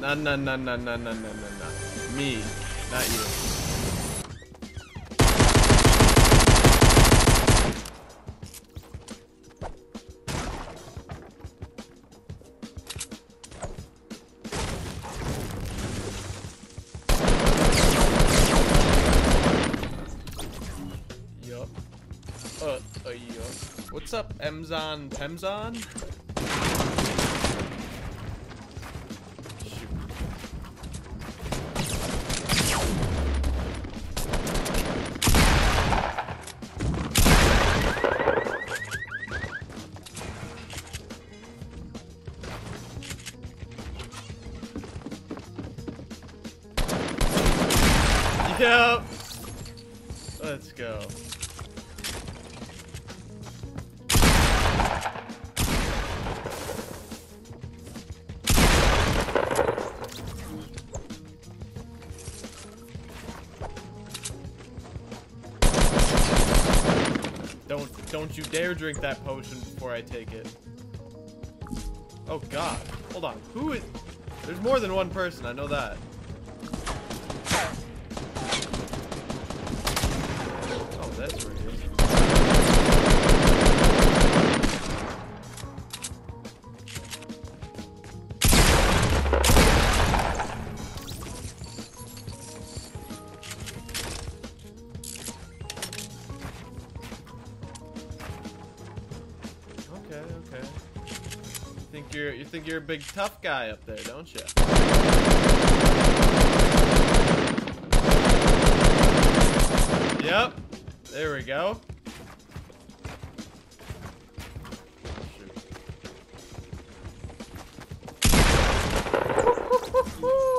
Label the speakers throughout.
Speaker 1: No, no, no, no, no, no, no, no, Me, not you. Yup. Uh, uh, yup. What's up, Emzon Pemzon? Let's go. Don't don't you dare drink that potion before I take it. Oh god. Hold on. Who is There's more than one person, I know that. A big tough guy up there, don't you? Yep. There we go. Shoot.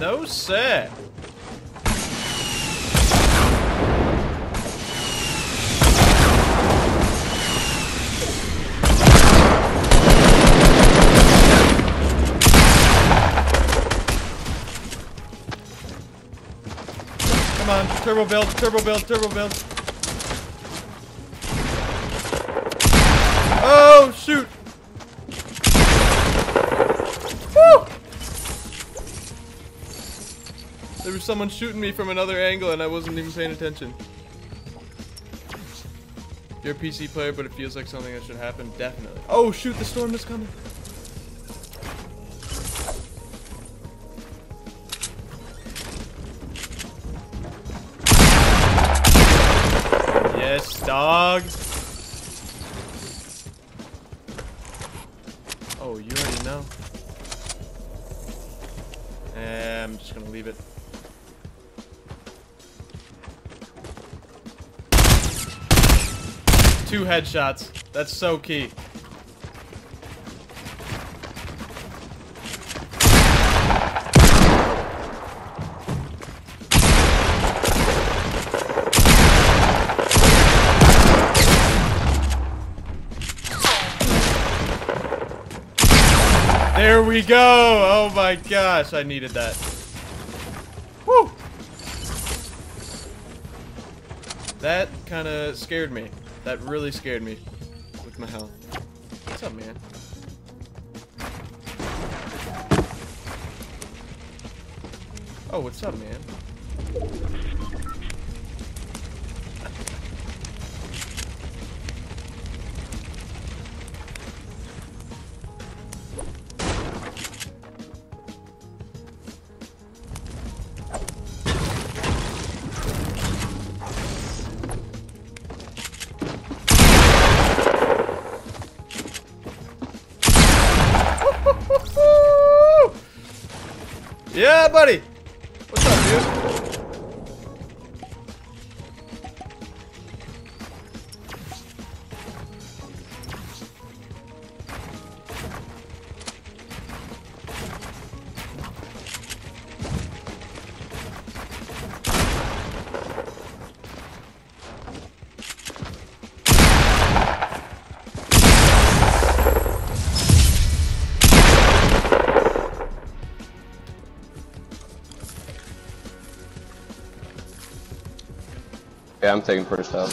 Speaker 1: No sir. Come on, turbo build, turbo build, turbo build. Someone shooting me from another angle and I wasn't even paying attention. You're a PC player, but it feels like something that should happen. Definitely. Oh shoot, the storm is coming. Yes, dog. Oh, you already know. Eh, I'm just gonna leave it. Two headshots. That's so key. There we go! Oh my gosh, I needed that. Woo! That kind of scared me. That really scared me with my health. What's up, man? Oh, what's up, man? Yeah, buddy.
Speaker 2: Yeah, I'm taking first house.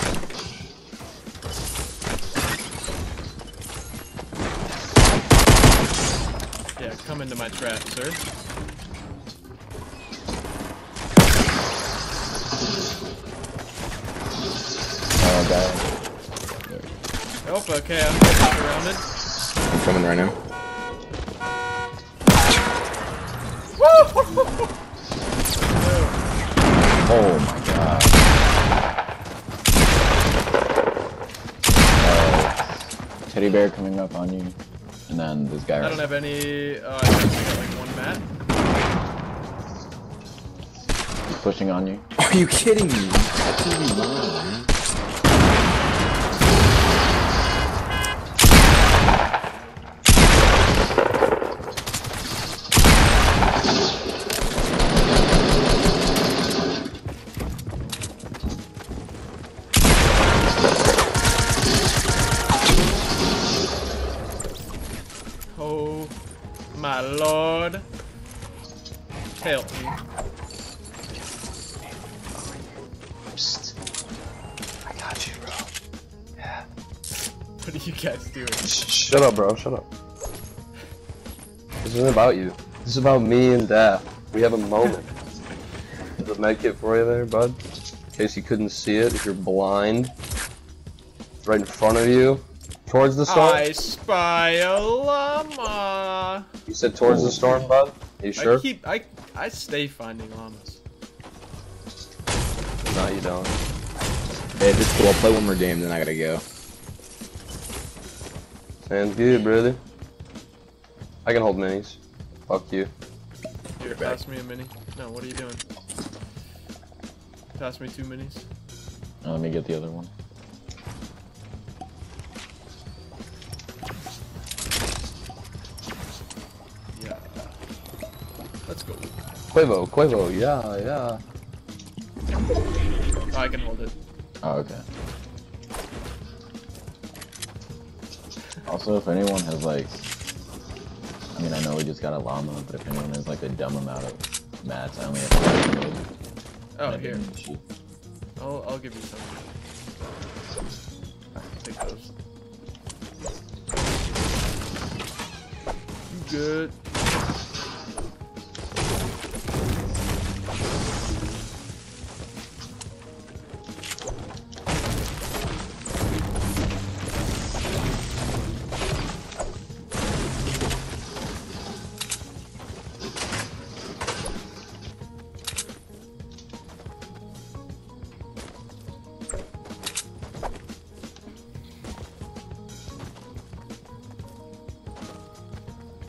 Speaker 1: Yeah, come into my trap, sir.
Speaker 3: Oh god.
Speaker 1: Oh, okay, I'm getting surrounded.
Speaker 3: I'm coming right now. Oh my god. Uh, teddy bear coming up on you. And then this guy
Speaker 1: I
Speaker 3: right
Speaker 1: don't have any. Uh, I think got like one mat.
Speaker 3: He's pushing on you.
Speaker 4: Are you kidding me? That can't be mine.
Speaker 1: Lord. Help me.
Speaker 2: I got you, bro.
Speaker 1: What are you guys doing?
Speaker 2: Shut up, bro. Shut up. This isn't about you. This is about me and Daft. We have a moment. There's a med kit for you there, bud. In case you couldn't see it, if you're blind. It's right in front of you. Towards the storm?
Speaker 1: I spy a llama.
Speaker 2: You said towards the storm, bud? you sure?
Speaker 1: I keep I I stay finding llamas.
Speaker 2: No, you don't.
Speaker 4: Hey, this cool. I'll play one more game, then I gotta go.
Speaker 2: Sounds good, brother. I can hold minis. Fuck you.
Speaker 1: Here, pass me a mini. No, what are you doing? Pass me two minis.
Speaker 3: Let me get the other one.
Speaker 2: Quavo, Quavo, yeah, yeah.
Speaker 1: Oh, I can hold it.
Speaker 3: Oh, okay. Also, if anyone has like, I mean, I know we just got a llama, but if anyone has like a dumb amount of mats, I only have five.
Speaker 1: Oh,
Speaker 3: I
Speaker 1: here. I'll I'll give you some. Take those. You good?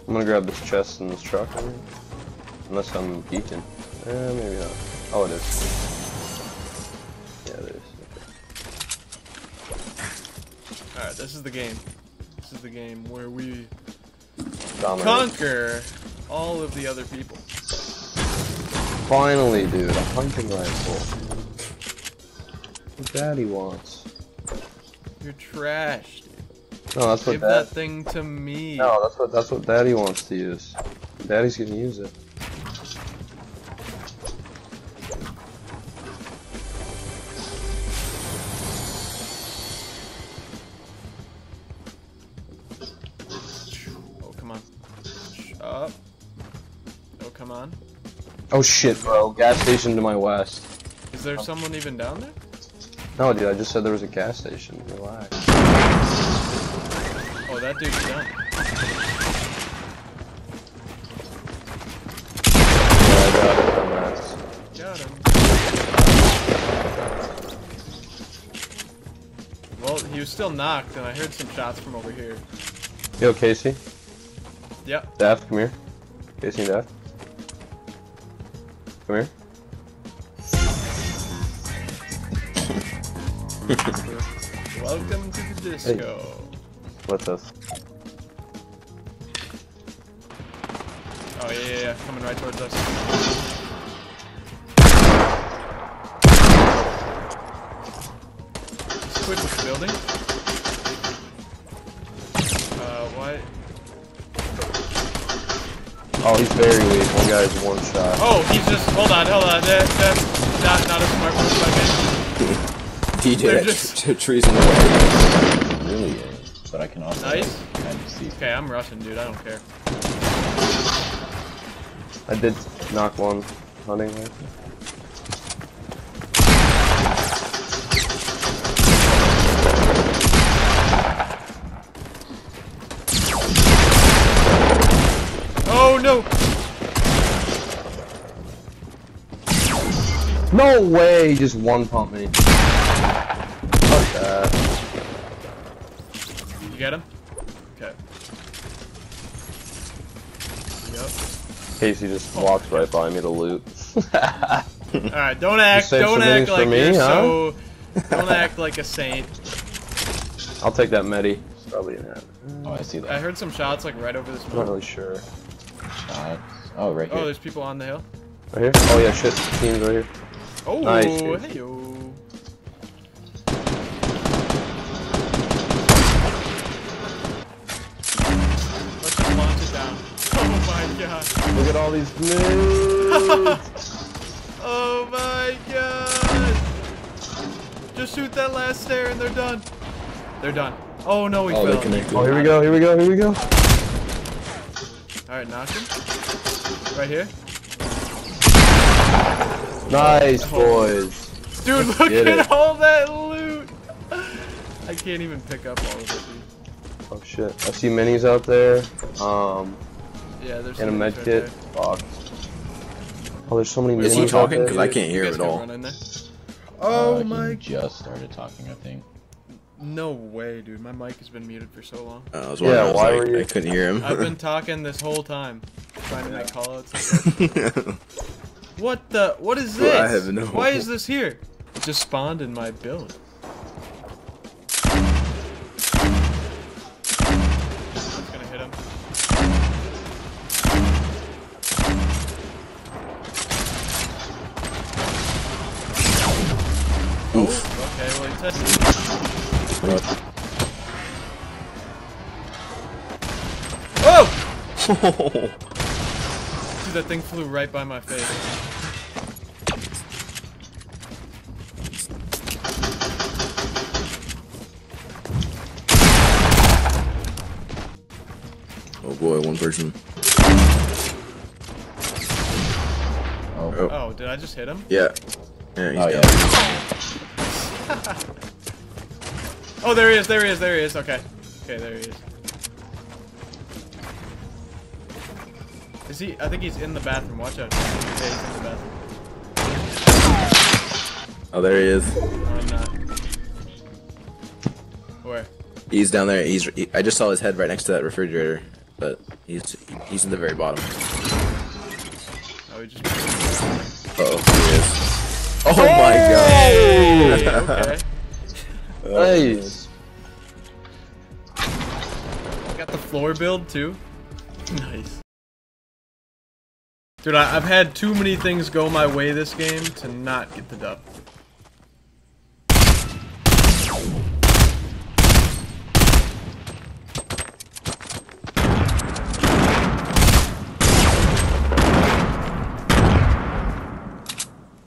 Speaker 2: I'm gonna grab this chest in this truck. Unless I'm geeking. Eh, maybe not. Oh, it is. Yeah, it is. Okay.
Speaker 1: Alright, this is the game. This is the game where we
Speaker 2: Dominate.
Speaker 1: conquer all of the other people.
Speaker 2: Finally, dude, a hunting rifle. What daddy wants.
Speaker 1: You're trash.
Speaker 2: No, that's what
Speaker 1: Give
Speaker 2: dad.
Speaker 1: that thing to me.
Speaker 2: No, that's what that's what daddy wants to use. Daddy's gonna use it.
Speaker 1: Oh, come on. Up. Oh, come on.
Speaker 2: Oh shit, bro. Gas station to my west.
Speaker 1: Is there someone even down there?
Speaker 2: No, dude, I just said there was a gas station. Relax.
Speaker 1: That dude's done.
Speaker 2: Yeah, got dumbass.
Speaker 1: Got him. Well, he was still knocked, and I heard some shots from over here.
Speaker 2: Yo, Casey.
Speaker 1: Yep.
Speaker 2: Daft, come here. Casey and Daft. Come here.
Speaker 1: Welcome to the disco.
Speaker 2: What's this?
Speaker 1: Yeah, yeah, yeah. Coming right towards us. Just quit this building. Uh, why?
Speaker 2: Oh, he's very weak. One guy's one shot.
Speaker 1: Oh, he's just. Hold on, hold on. That, that's not, not a smart move by me.
Speaker 4: TJ,
Speaker 1: They're
Speaker 4: that
Speaker 1: just-
Speaker 4: tree's in the way.
Speaker 3: It really is. But I can also
Speaker 1: Nice.
Speaker 3: kind of see.
Speaker 1: Okay, I'm rushing, dude. I don't care.
Speaker 2: I did knock one hunting rifle.
Speaker 1: Oh no!
Speaker 2: No way, he just one pump me. Fuck that.
Speaker 1: You get him? Okay. Yep.
Speaker 2: Casey just walks right by me to loot.
Speaker 1: Alright, don't act, don't act like
Speaker 2: for me,
Speaker 1: you're
Speaker 2: huh?
Speaker 1: so. Don't act like a saint.
Speaker 2: I'll take that medi. It's probably in that.
Speaker 3: Oh, I see that.
Speaker 1: I heard some shots like right over this
Speaker 2: I'm not really sure.
Speaker 3: Shot. Oh, right
Speaker 1: oh,
Speaker 3: here.
Speaker 1: Oh, there's people on the hill.
Speaker 2: Right here? Oh yeah, shit. Team's right here.
Speaker 1: Oh,
Speaker 2: Nice,
Speaker 1: hey
Speaker 2: dude.
Speaker 1: yo.
Speaker 2: All these minis.
Speaker 1: Oh my god! Just shoot that last stair and they're done. They're done. Oh no, we
Speaker 4: Oh, they're
Speaker 1: fell.
Speaker 4: connected.
Speaker 2: oh, here we go, here we go, here we go.
Speaker 1: Alright, knock him. Right here.
Speaker 2: Nice, boys.
Speaker 1: Dude, look at
Speaker 2: it.
Speaker 1: all that loot! I can't even pick up all of it, dude.
Speaker 2: Oh shit. I see minis out there. Um,
Speaker 1: Yeah, there's
Speaker 2: and a
Speaker 1: some
Speaker 2: med
Speaker 1: right
Speaker 2: kit.
Speaker 1: there.
Speaker 2: Fuck. Oh, there's so many
Speaker 4: Is
Speaker 2: minis
Speaker 4: he talking? Because I can't hear
Speaker 1: guys
Speaker 4: him at all.
Speaker 1: run in there.
Speaker 3: Uh,
Speaker 1: Oh
Speaker 3: he
Speaker 1: my
Speaker 3: just started talking, I think.
Speaker 1: No way, dude. My mic has been muted for so long.
Speaker 4: Uh, I was
Speaker 2: Yeah,
Speaker 4: wondering, I was
Speaker 2: why
Speaker 4: like,
Speaker 2: were you-
Speaker 4: I couldn't hear him.
Speaker 1: I've been talking this whole time, trying to make callouts. What the? What is this?
Speaker 4: Well, I have no-
Speaker 1: Why is this here? It just spawned in my build.
Speaker 4: Oof.
Speaker 1: Okay, well he touched me. Oh! Dude, that thing flew right by my face.
Speaker 4: oh boy, one person.
Speaker 3: Oh,
Speaker 4: Oh.
Speaker 1: Oh, did I just hit him?
Speaker 4: Yeah. Yeah, he's
Speaker 3: oh
Speaker 4: down.
Speaker 3: yeah.
Speaker 1: Oh, there he is, there he is, there he is. Okay. Okay, there he is. Is he? I think he's in the bathroom. Watch out. Yeah, he's in the bathroom.
Speaker 4: Oh, there he is.
Speaker 1: No, I'm not. Where?
Speaker 4: He's down there. He's. He, I just saw his head right next to that refrigerator, but he's he's in the very bottom.
Speaker 1: Oh, he just.
Speaker 4: Uh oh, he is. Oh my
Speaker 1: Hey, okay.
Speaker 2: Nice.
Speaker 1: Got the floor build too. Nice. Dude, I, I've had too many things go my way this game to not get the dub.